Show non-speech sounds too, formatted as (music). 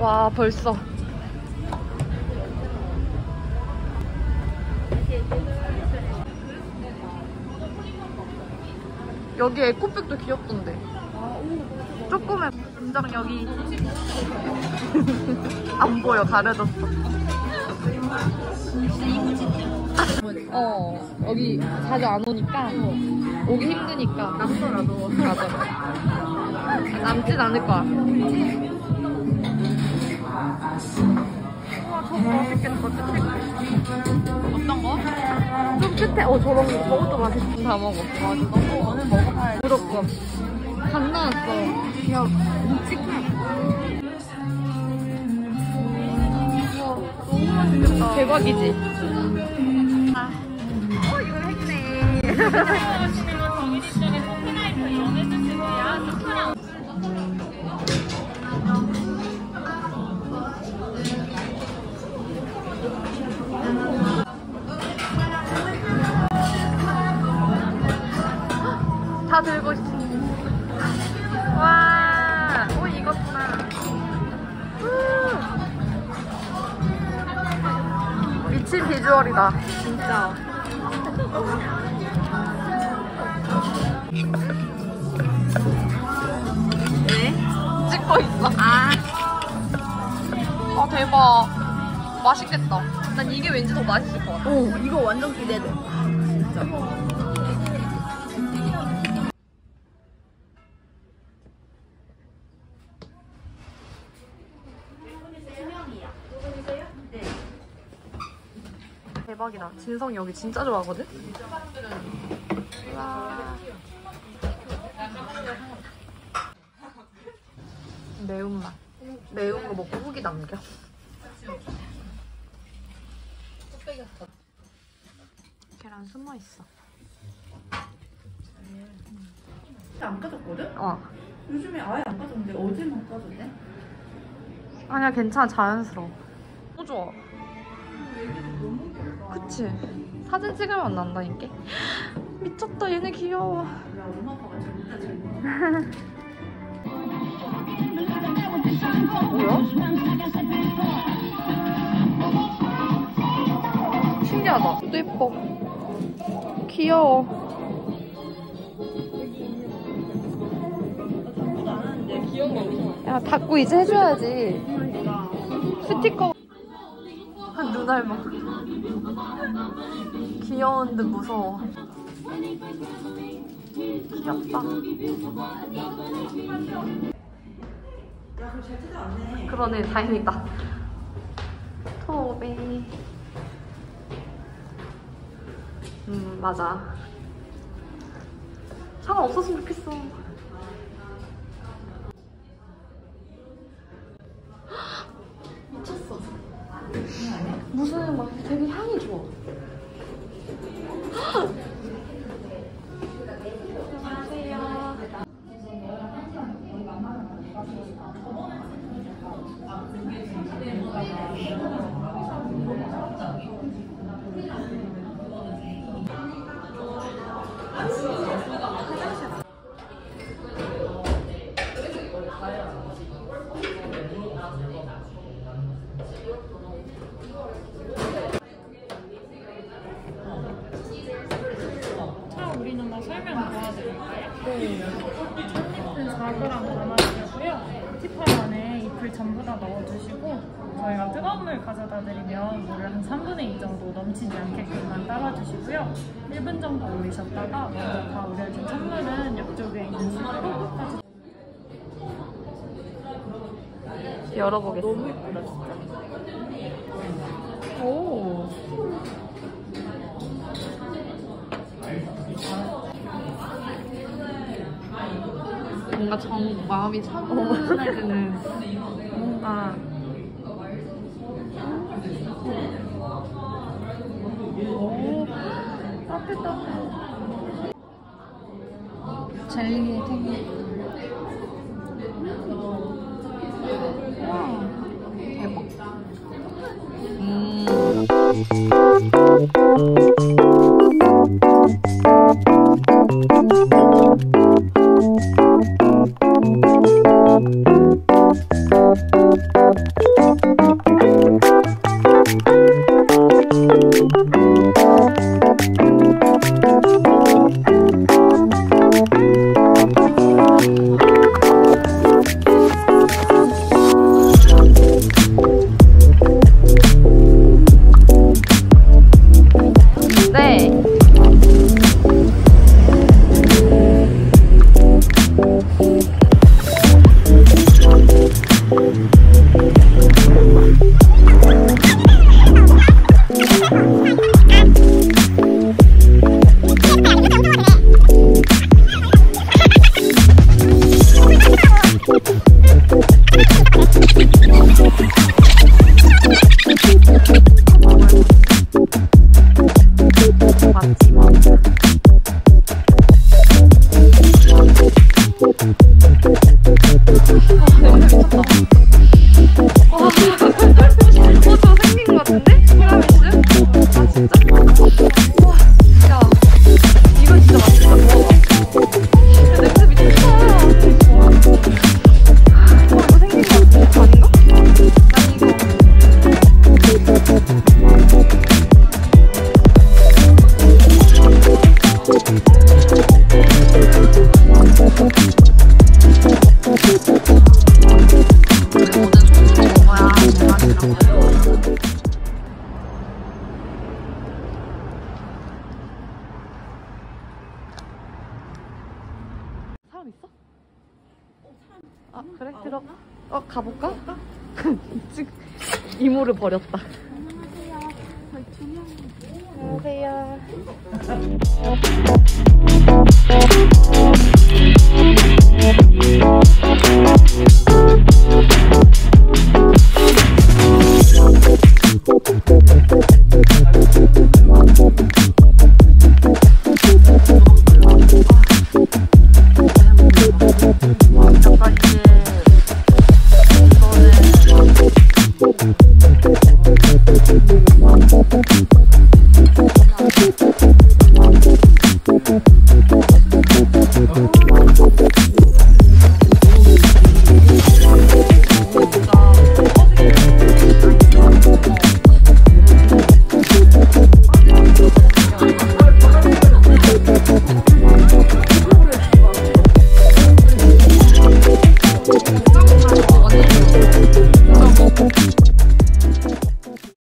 와 벌써. 여기 에코백도 귀엽던데. 조금의 분장 여기 (laughs) 안 보여 가려졌어. 어 여기 자주 안 오니까 오기 힘드니까 남더라도. 맞아 남진 않을 거야 우와 저거 맛있겠다 어떤 거? 좀 끝에 어 저런 거 저것도 맛있어 다 먹어 맞아. 오늘 먹어봐야 돼. 무조건 간 나왔어 야, 묵직해. 너무 맛있겠다 대박이지 아. 어 이거 했네 비주얼이다. 진짜. 왜? 찍고 있어. 아. 아 대박. 맛있겠다. 난 이게 왠지 더 맛있을 것 같아. 오, 이거 완전 기대돼. 진짜. 대박이다. 진성이 여기 진짜 좋아하거든? 와. 매운맛. 매운 거 먹고 후기 남겨. 계란 숨어 있어. 안 까졌거든? 어. 요즘에 아예 안 까졌는데 어제만 까졌네? 아니야 괜찮아 자연스러워. 너무 좋아. 그치? 사진 찍으면 안 난다니까? (gasps) 미쳤다 얘네 귀여워. 뭐야? (laughs) 신기하다. 또 예뻐. 귀여워. 야, 닫고 이제 해줘야지. 스티커. 한눈 닮아. 귀여운 듯 무서워. 귀엽다. 야, 그거 잘 찾아왔네. 그러네, 다행이다. 토베. 음, 맞아. 상관 없었으면 좋겠어. 설명 도와드릴까요? 네. 잎은 4g 담아주시고요. 티팔 안에 잎을 전부 다 넣어주시고 저희가 뜨거운 물 가져다 드리면 물을 한 3분의 2 정도 넘치지 않게끔만 따라주시고요. 1분 정도 우리셨다가 먼저 다 우려진 찬물은 옆쪽에 있는 수저로 끝까지 열어보겠습니다. 너무 예쁘다, 진짜. 오. 뭔가 정 마음이 차분해지는 뭔가 오 따뜻따뜻 젤리의 탱와 대박. 음 哇 있어? 아 그래? 들어. 어 가볼까? (laughs) 지금 이모를 버렸다. 안녕하세요. 안녕하세요. (laughs)